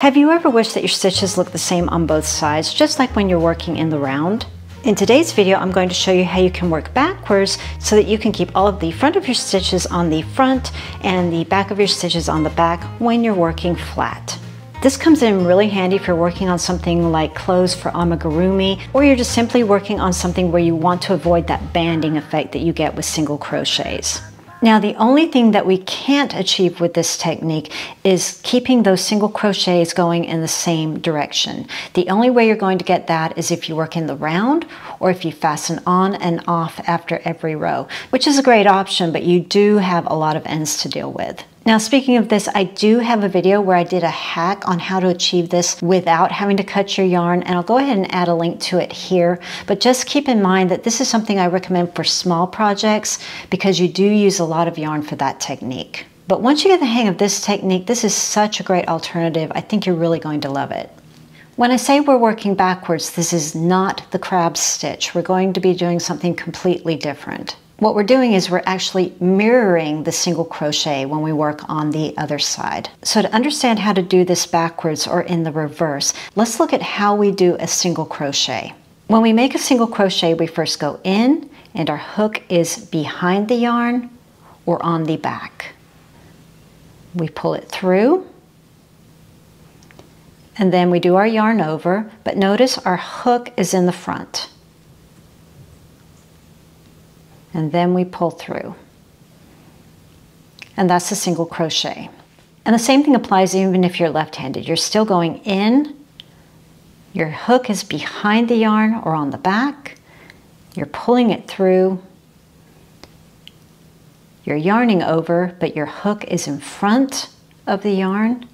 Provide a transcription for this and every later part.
Have you ever wished that your stitches look the same on both sides, just like when you're working in the round? In today's video, I'm going to show you how you can work backwards so that you can keep all of the front of your stitches on the front and the back of your stitches on the back when you're working flat. This comes in really handy if you're working on something like clothes for amigurumi, or you're just simply working on something where you want to avoid that banding effect that you get with single crochets. Now the only thing that we can't achieve with this technique is keeping those single crochets going in the same direction. The only way you're going to get that is if you work in the round or if you fasten on and off after every row, which is a great option, but you do have a lot of ends to deal with. Now, speaking of this, I do have a video where I did a hack on how to achieve this without having to cut your yarn, and I'll go ahead and add a link to it here. But just keep in mind that this is something I recommend for small projects because you do use a lot of yarn for that technique. But once you get the hang of this technique, this is such a great alternative. I think you're really going to love it. When I say we're working backwards, this is not the crab stitch. We're going to be doing something completely different. What we're doing is we're actually mirroring the single crochet when we work on the other side. So to understand how to do this backwards or in the reverse, let's look at how we do a single crochet. When we make a single crochet, we first go in and our hook is behind the yarn or on the back. We pull it through and then we do our yarn over, but notice our hook is in the front and then we pull through. And that's a single crochet. And the same thing applies even if you're left-handed. You're still going in, your hook is behind the yarn or on the back, you're pulling it through, you're yarning over, but your hook is in front of the yarn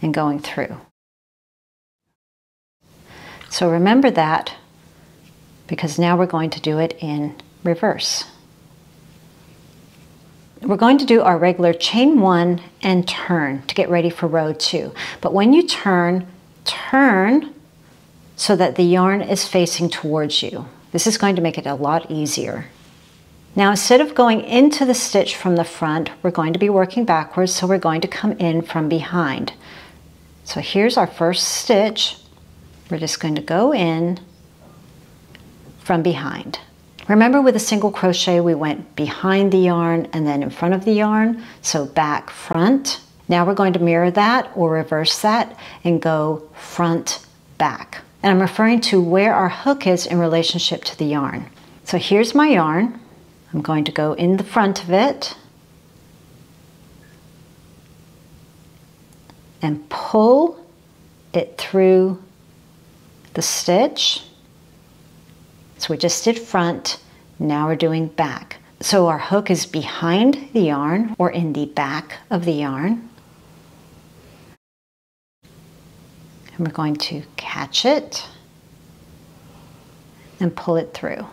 and going through. So remember that because now we're going to do it in reverse. We're going to do our regular chain one and turn to get ready for row two. But when you turn, turn so that the yarn is facing towards you. This is going to make it a lot easier. Now instead of going into the stitch from the front, we're going to be working backwards, so we're going to come in from behind. So here's our first stitch. We're just going to go in from behind. Remember with a single crochet, we went behind the yarn and then in front of the yarn, so back, front. Now we're going to mirror that or reverse that and go front, back. And I'm referring to where our hook is in relationship to the yarn. So here's my yarn. I'm going to go in the front of it and pull it through the stitch so we just did front, now we're doing back. So our hook is behind the yarn or in the back of the yarn. And we're going to catch it and pull it through.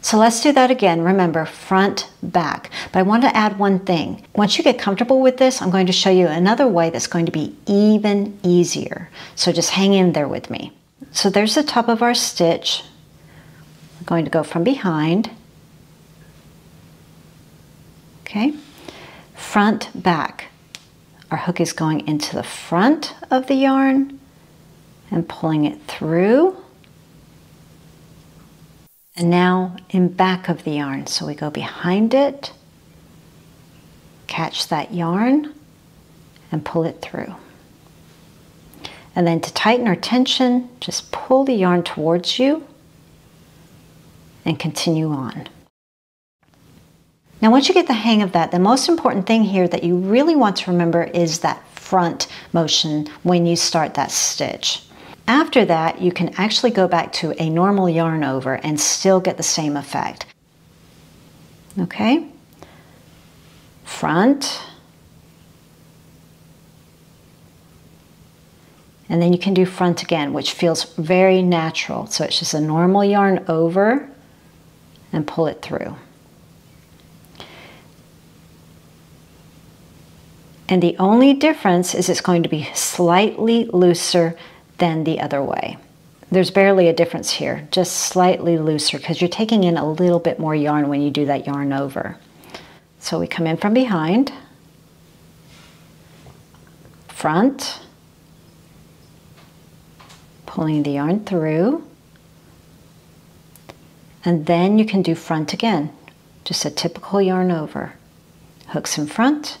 So let's do that again. Remember, front, back. But I want to add one thing. Once you get comfortable with this, I'm going to show you another way that's going to be even easier. So just hang in there with me. So there's the top of our stitch. We're going to go from behind. Okay, front, back. Our hook is going into the front of the yarn and pulling it through. And now in back of the yarn. So we go behind it, catch that yarn, and pull it through. And then to tighten our tension, just pull the yarn towards you and continue on. Now once you get the hang of that, the most important thing here that you really want to remember is that front motion when you start that stitch. After that, you can actually go back to a normal yarn over and still get the same effect. Okay? Front, And then you can do front again, which feels very natural. So it's just a normal yarn over and pull it through. And the only difference is it's going to be slightly looser than the other way. There's barely a difference here, just slightly looser because you're taking in a little bit more yarn when you do that yarn over. So we come in from behind front, pulling the yarn through, and then you can do front again, just a typical yarn over. Hooks in front,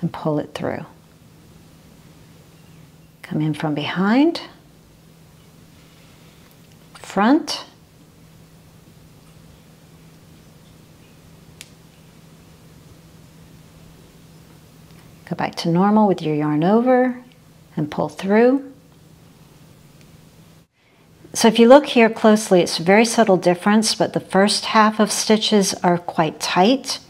and pull it through. Come in from behind, front, Go back to normal with your yarn over and pull through. So if you look here closely, it's a very subtle difference, but the first half of stitches are quite tight,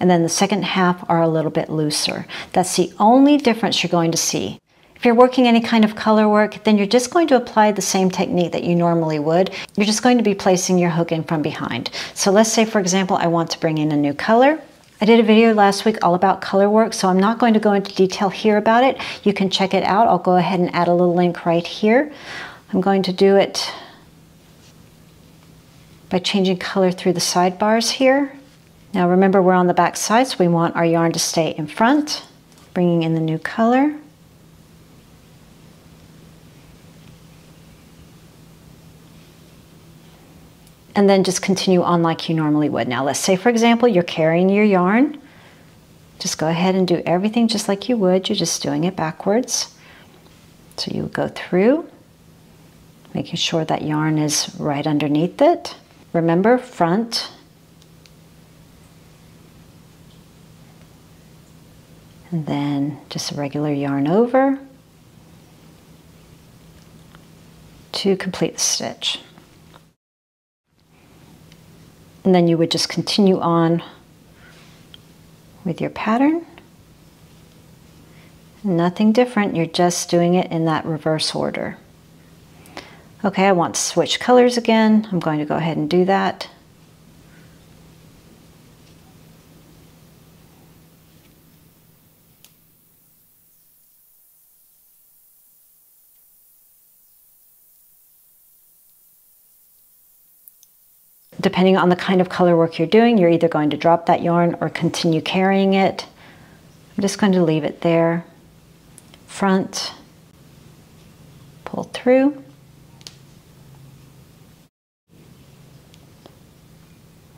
and then the second half are a little bit looser. That's the only difference you're going to see. If you're working any kind of color work, then you're just going to apply the same technique that you normally would. You're just going to be placing your hook in from behind. So let's say, for example, I want to bring in a new color. I did a video last week all about color work, so I'm not going to go into detail here about it. You can check it out. I'll go ahead and add a little link right here. I'm going to do it by changing color through the sidebars here. Now remember we're on the back side, so we want our yarn to stay in front, bringing in the new color. And then just continue on like you normally would. Now let's say for example you're carrying your yarn. Just go ahead and do everything just like you would. You're just doing it backwards. So you go through, making sure that yarn is right underneath it. Remember front, and then just a regular yarn over to complete the stitch. And then you would just continue on with your pattern. Nothing different, you're just doing it in that reverse order. Okay, I want to switch colors again. I'm going to go ahead and do that. Depending on the kind of color work you're doing, you're either going to drop that yarn or continue carrying it. I'm just going to leave it there. Front, pull through.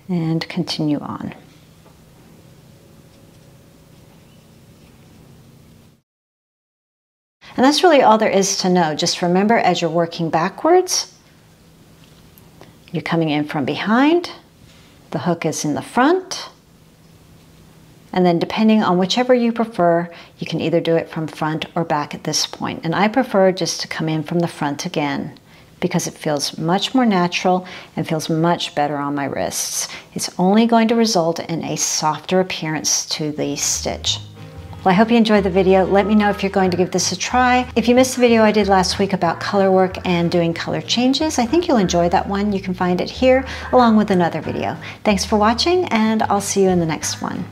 And continue on. And that's really all there is to know. Just remember as you're working backwards, you're coming in from behind, the hook is in the front, and then depending on whichever you prefer, you can either do it from front or back at this point. And I prefer just to come in from the front again because it feels much more natural and feels much better on my wrists. It's only going to result in a softer appearance to the stitch. Well, I hope you enjoyed the video. Let me know if you're going to give this a try. If you missed the video I did last week about color work and doing color changes, I think you'll enjoy that one. You can find it here along with another video. Thanks for watching and I'll see you in the next one.